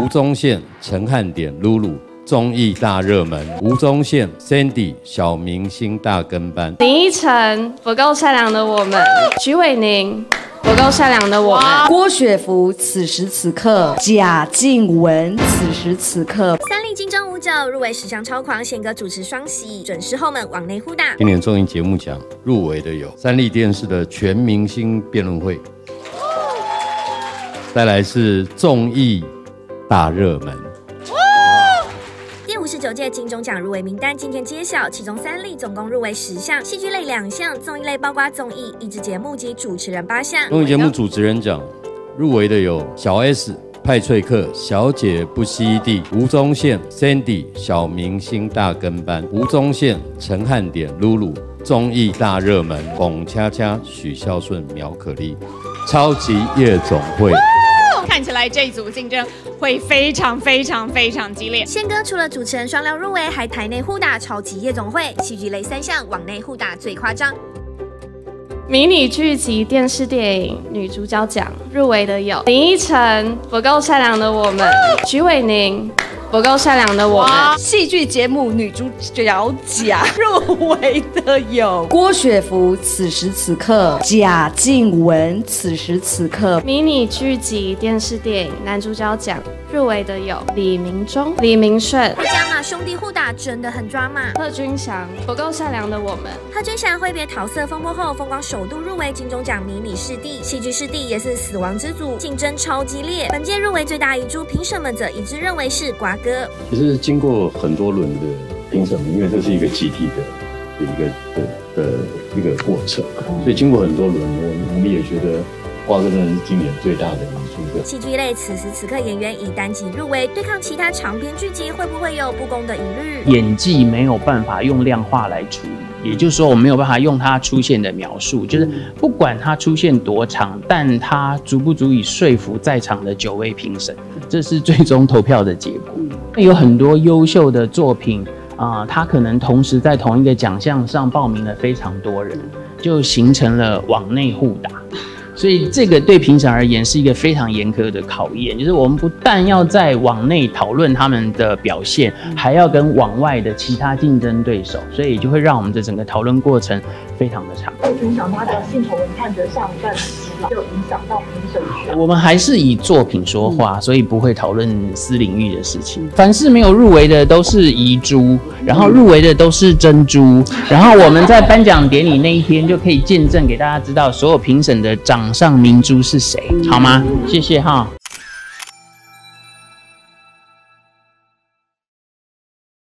吴宗宪、陈汉典、露露。综艺大热门，吴宗宪、Sandy 小明星大跟班，林依晨不够善良的我们，徐伟宁不够善良的我们，郭雪芙此时此刻，贾静雯此时此刻，三立金钟五九入围十项超狂，宪哥主持双喜，准时后们往内呼打。今年综艺节目奖入围的有三立电视的全明星辩论会，再来是综艺大热门。十九届金钟奖入围名单今天揭晓，其中三例总共入围十项，戏剧类两项，综艺类包括综艺、益智节目及主持人八项。综艺节目主持人奖入围的有小 S、派翠克、小姐不吸地、吴宗宪、Sandy、小明星大跟班、吴宗宪、陈汉典、露露、综艺大热门、龚恰恰、许孝顺、苗可丽、超级夜总会。来这一组竞争会非常非常非常激烈。宪哥除了主持人双料入围，还台内互打超级夜总会，戏剧类三项往内互打最夸张。迷你剧集、电视电影女主角奖入围的有林依晨，不够善良的我们，徐伟宁。不够善良的我们，戏剧节目女主角奖入围的有郭雪芙，此时此刻；贾静雯，此时此刻；迷你剧集、电视电影男主角奖入围的有李明忠、李明顺。加码兄弟互打真的很抓马。贺军翔，不够善良的我们。贺军翔挥别桃色风波后，风光首度入围金钟奖迷你视帝，戏剧视帝也是死亡之组，竞争超激烈。本届入围最大遗珠，评审们则一致认为是瓜。其实经过很多轮的评审，因为这是一个集体的一个的的一个过程，所以经过很多轮，我我们也觉得瓜哥真的是今年最大的遗珠。戏剧类此时此刻演员以单集入围，对抗其他长篇剧集，会不会有不公的疑虑？演技没有办法用量化来处理，也就是说，我没有办法用他出现的描述，就是不管他出现多长，但他足不足以说服在场的九位评审。这是最终投票的结果。有很多优秀的作品啊，他可能同时在同一个奖项上报名了非常多人，就形成了网内互打。所以这个对评审而言是一个非常严苛的考验，就是我们不但要在网内讨论他们的表现，还要跟网外的其他竞争对手，所以就会让我们的整个讨论过程非常的长。会影响他的性丑闻判决上一段时间，就影响到评审权。我们还是以作品说话，所以不会讨论私领域的事情。凡是没有入围的都是遗珠，然后入围的都是珍珠，然后我们在颁奖典礼那一天就可以见证给大家知道所有评审的掌。上明珠是谁？好吗？谢谢哈。